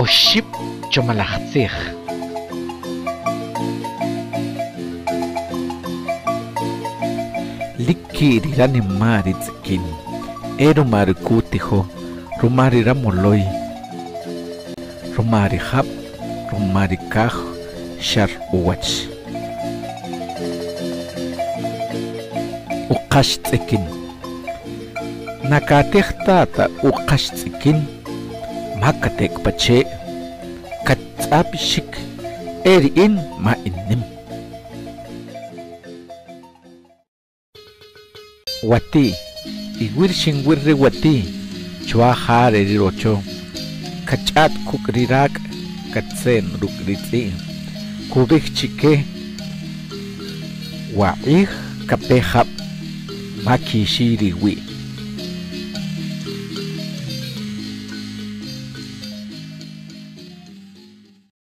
ο Σιπ Τσομαλαχτσίχ. Λίκη ριράνι μάρι τσικίν, έρω μάρι κούτιχο, ρουμάρι ραμολόι. Ρουμάρι. Ο κάσι τσικίν. Να κατέχτα τα ο κάσι τσικίν, makatek pache katap shik eri in ma innim. Wati iwirshin wirri wati chwa eri rojo, kachat kukrirak katsen rukriti kubik chike waih kapehab makishiriwi